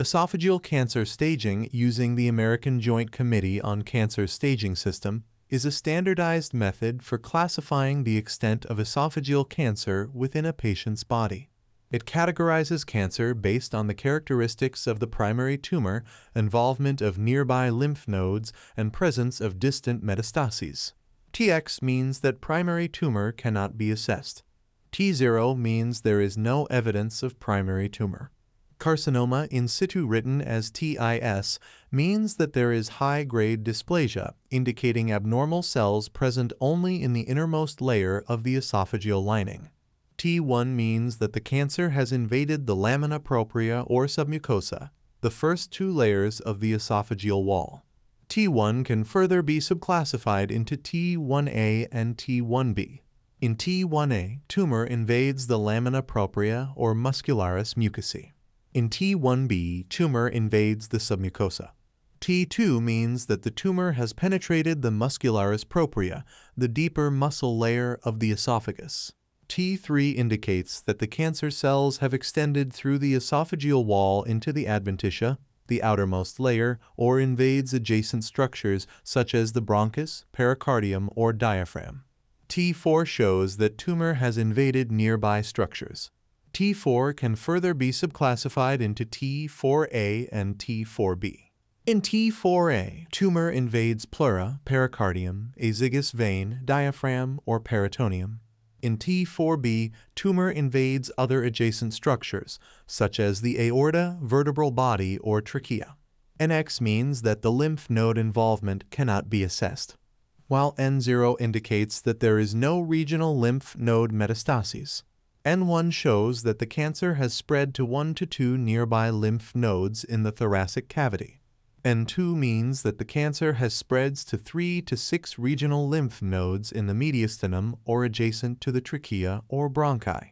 Esophageal cancer staging using the American Joint Committee on Cancer Staging System is a standardized method for classifying the extent of esophageal cancer within a patient's body. It categorizes cancer based on the characteristics of the primary tumor, involvement of nearby lymph nodes, and presence of distant metastases. TX means that primary tumor cannot be assessed. T0 means there is no evidence of primary tumor. Carcinoma in situ written as TIS means that there is high-grade dysplasia, indicating abnormal cells present only in the innermost layer of the esophageal lining. T1 means that the cancer has invaded the lamina propria or submucosa, the first two layers of the esophageal wall. T1 can further be subclassified into T1A and T1B. In T1A, tumor invades the lamina propria or muscularis mucosae. In T1B, tumor invades the submucosa. T2 means that the tumor has penetrated the muscularis propria, the deeper muscle layer of the esophagus. T3 indicates that the cancer cells have extended through the esophageal wall into the adventitia, the outermost layer, or invades adjacent structures such as the bronchus, pericardium, or diaphragm. T4 shows that tumor has invaded nearby structures. T4 can further be subclassified into T4A and T4B. In T4A, tumor invades pleura, pericardium, azygous vein, diaphragm, or peritoneum. In T4b, tumor invades other adjacent structures, such as the aorta, vertebral body, or trachea. NX means that the lymph node involvement cannot be assessed, while N0 indicates that there is no regional lymph node metastases. N1 shows that the cancer has spread to 1 to 2 nearby lymph nodes in the thoracic cavity. N2 means that the cancer has spreads to 3 to 6 regional lymph nodes in the mediastinum or adjacent to the trachea or bronchi,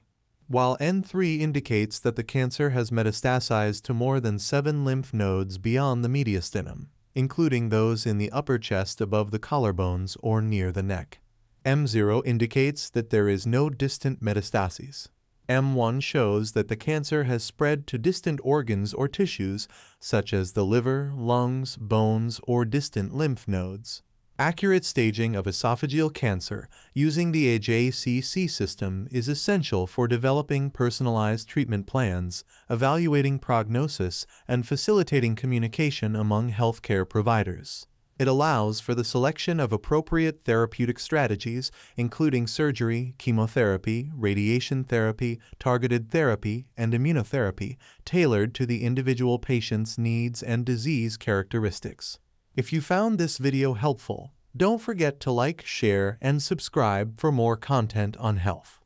while N3 indicates that the cancer has metastasized to more than 7 lymph nodes beyond the mediastinum, including those in the upper chest above the collarbones or near the neck. M0 indicates that there is no distant metastases. M1 shows that the cancer has spread to distant organs or tissues such as the liver, lungs, bones, or distant lymph nodes. Accurate staging of esophageal cancer using the AJCC system is essential for developing personalized treatment plans, evaluating prognosis, and facilitating communication among healthcare providers. It allows for the selection of appropriate therapeutic strategies, including surgery, chemotherapy, radiation therapy, targeted therapy, and immunotherapy, tailored to the individual patient's needs and disease characteristics. If you found this video helpful, don't forget to like, share, and subscribe for more content on health.